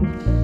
Bye.